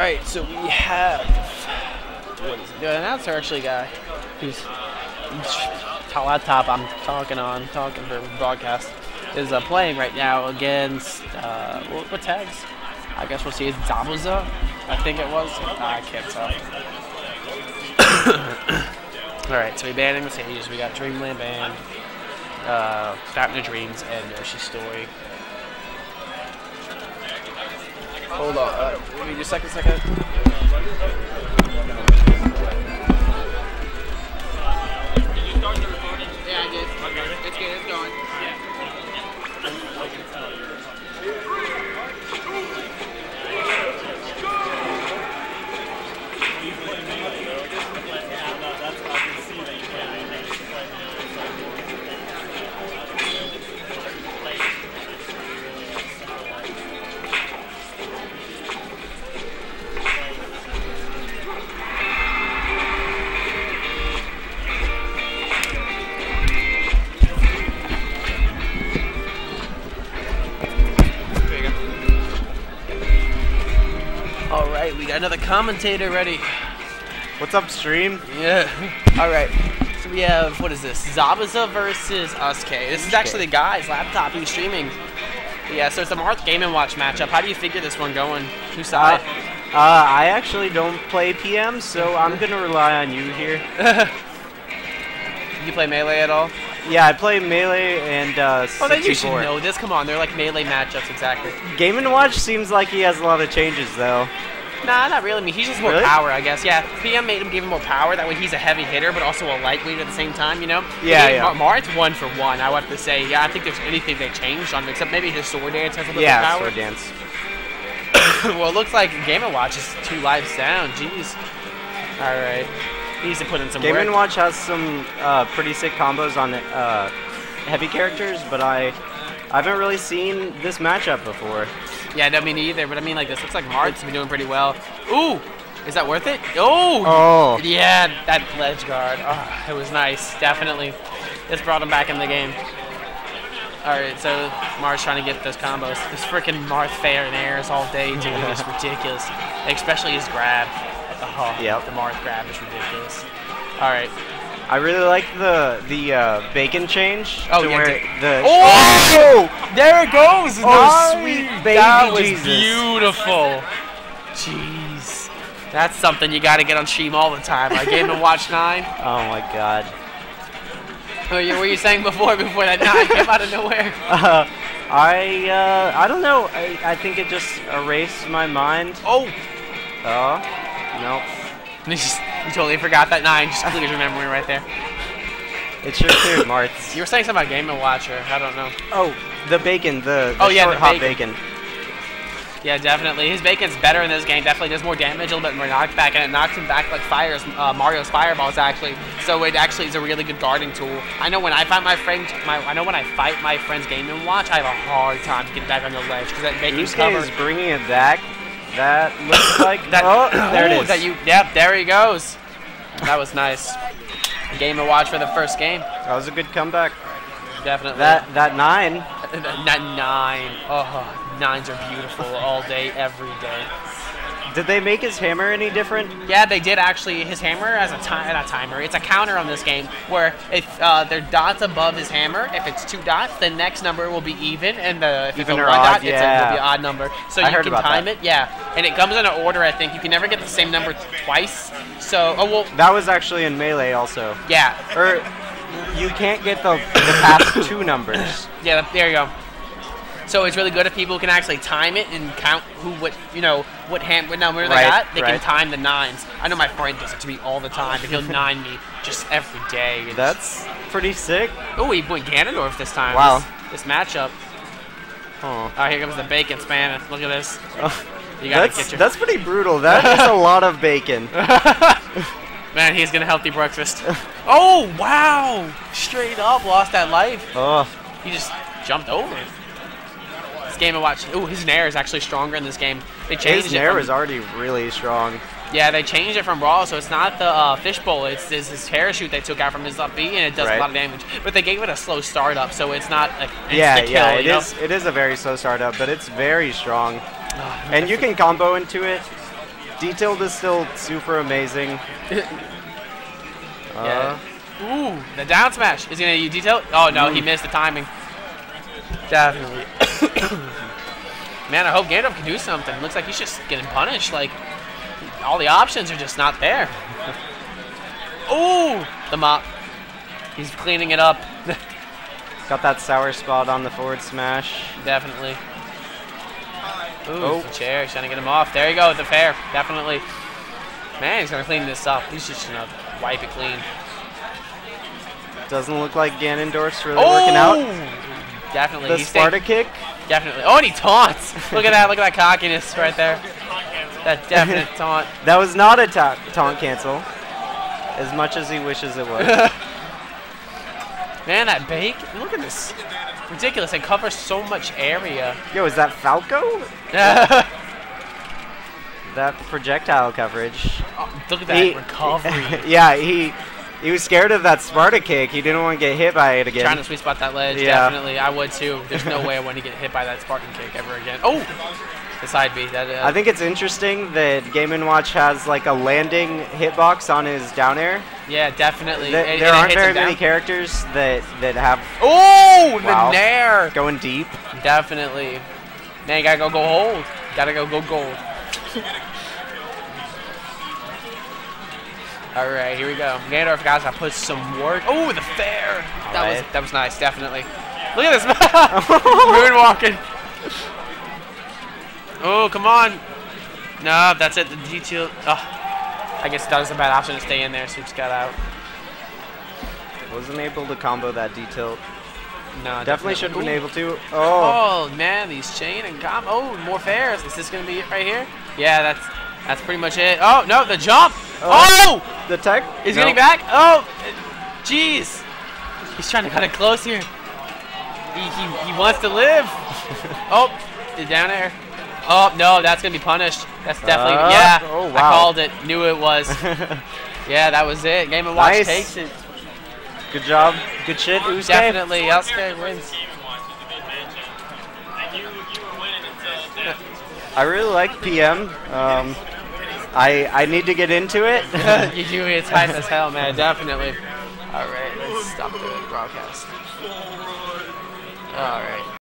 right, so we have what is it? The announcer actually guy who's top laptop I'm talking on, talking for broadcast, is uh, playing right now against uh, what, what tags? I guess we'll see. It's Zabusa, I think it was. I can't tell. All right, so we banning the stages. We got Dreamland banned, uh, Fountain of Dreams, and Yoshi's Story. Hold on, uh, give me just a second, second. Right, we got another commentator ready. What's up, stream? Yeah. All right. So we have what is this? Zabusa versus Usk. This is actually the guy's laptop he's streaming. Yeah, so it's a Marth Game and Watch matchup. How do you figure this one going? Uh, side? uh, I actually don't play PM, so I'm gonna rely on you here. you play melee at all? Yeah, I play melee and uh, Oh, then you should know this. Come on, they're like melee matchups exactly. Game and Watch seems like he has a lot of changes, though. Nah, not really. I mean, he's just more Really? power, I guess. Yeah, PM made him give him more power. That way, he's a heavy hitter, but also a lightweight at the same time. You know? Yeah, He- yeah. Mar- Marth's one for one. I would have to say. Yeah, I think there's anything they changed on him, except maybe his sword dance has a little Yeah, power. sword dance. well, it looks like Game Watch is two lives down. Jeez. All right. He needs to put in some Game work. Watch has some uh, pretty sick combos on uh, heavy characters, but I, I haven't really seen this matchup before. Yeah, I don't me neither. But I mean, like this looks like Marth's been doing pretty well. Ooh, is that worth it? Oh. Oh. Yeah, that ledge guard. Oh, it was nice. Definitely. This brought him back in the game. Alright, so Marth's trying to get those combos. This freaking Marth fair and airs all day, dude. It's ridiculous. Especially his grab. Oh, Yep. the Marth grab is ridiculous. Alright. I really like the the uh, bacon change. Oh, to yeah, where the Oh! There it goes! Oh, Nice! sweet baby That was Jesus. beautiful. Jeez. That's something you gotta get on stream all the time. I Game and Watch 9. Oh my god. What were you, what were you saying before, before that 9 came out of nowhere? Uh, I uh, I don't know. I, I think it just erased my mind. Oh! Oh, nope. You, totally forgot that 9. Just clears your memory right there. It sure cleared Marth's. You were saying something about Game and Watcher. I don't know. Oh, the bacon, the, the Oh, yeah, short the hot bacon. bacon. Yeah, definitely. His bacon's better in this game. Definitely does more damage, a little bit more knockback, and it knocks him back like fires, uh, Mario's fireballs actually. So it actually is a really good guarding tool. I know when I fight my friend, my I know when I fight my friend's game and watch, I have a hard time to get back on the ledge because that bacon Yusuke cover. is bringing it back. That looks like That, oh, there it is. That you, yep, there he goes. That was nice. Game and watch for the first game. That was a good comeback. Definitely. That that nine. That nine. Oh, nines are beautiful all day, every day. Did they make his hammer any different? Yeah, they did actually. His hammer has a time, not timer. It's a counter on this game where if uh, there are dots above his hammer, if it's two dots, the next number will be even, and the if Even it's a one odd, dot, it's a, will be an odd number. So I you heard can about time that. it. Yeah, and it comes in an order. I think you can never get the same number twice. So, oh well, That was actually in melee also. yeah, Or you can't get the the past two numbers. Yeah, there you go. So it's really good if people can actually time it and count who, what, you know, what hand, what number they Right, got. They can time the nines. I know my friend does it to me all the time, and he'll nine me just every day. That's pretty sick. Oh, he went Ganondorf this time. Wow. This, this matchup. Oh. Oh, here comes the bacon spam. Look at this. Oh. You gotta That's get your. that's pretty brutal. That is a lot of bacon. Man, he's gonna healthy breakfast. oh wow! Straight up lost that life. Oh, He just jumped over. This game I watched. Ooh, his nair is actually stronger in this game. They changed his it. nair from- is already really strong. Yeah, they changed it from Brawl, so it's not the uh, fishbowl. It's, it's his parachute they took out from his up B, and it does a lot of damage. But they gave it a slow startup, so it's not like Yeah, kill. yeah, it is. It is a very slow startup, but it's very strong, and you can combo into it. Detailed is still super amazing. Uh, Ooh, the down smash. Is he gonna use detail? Oh no, he missed the timing. Definitely. Man, I hope Gandalf can do something. Looks like he's just getting punished. Like all the options are just not there. Ooh, the mop. He's cleaning it up. got that sour spot on the forward smash. Definitely. Ooh, Oh. the chair, trying to get him off. There you go, the fair. Definitely. Man, he's gonna clean this up. He's just gonna wipe it clean. Doesn't look like Ganondorf's really working out. Oh! Definitely. The he's Sparta kick. Definitely. Oh, and he taunts. look at that. Look at that cockiness right there. That definite taunt. That was not a ta- taunt cancel. As much as he wishes it was. Man, that bake. Look at this. Ridiculous. It covers so much area. Yo, is that Falco? oh, That projectile coverage. Oh, look at that He- recovery. yeah, he he was scared of that Sparta kick. He didn't want to get hit by it again. Trying to sweet spot that ledge. Yeah. Definitely. I would too. There's no way I want to get hit by that Spartan kick ever again. Oh! The side B. That, uh, I think it's interesting that Game & Watch has like a landing hitbox on his down air. Yeah, definitely. Th- And- there and aren't very many characters that that have Oh! The Wow. nair! going deep. Definitely. Man, you gotta go go gold. Gotta go go gold. All right, here we go. Gandalf guys, I put some work. Oh, the fair. That was that was nice, definitely. Look at this moonwalking. Oh, come on. No, that's it. The detail. Oh, I guess that was a bad option to stay in there, so he just got out. Wasn't able to combo that detail. No, Definitely should have been able to. Oh, Oh man, these chain and com. Oh, more fairs. Is this gonna be it right here? Yeah, that's that's pretty much it. Oh no, the jump. Oh. Oh, the tech. he's No. getting back. Oh, jeez. He's trying to cut it close here. He, he, he wants to live. oh, the down air. Oh no, that's gonna be punished. That's definitely Uh, yeah. oh, I called it. Knew it was. yeah, that was it. Game and Watch Nice. takes it. Good job. Good shit. Usuke. Definitely, Elsuke wins. I really like PM. Um, I I need to get into it. you do it's hype as hell, man. Definitely. All right, let's stop the broadcast. All right.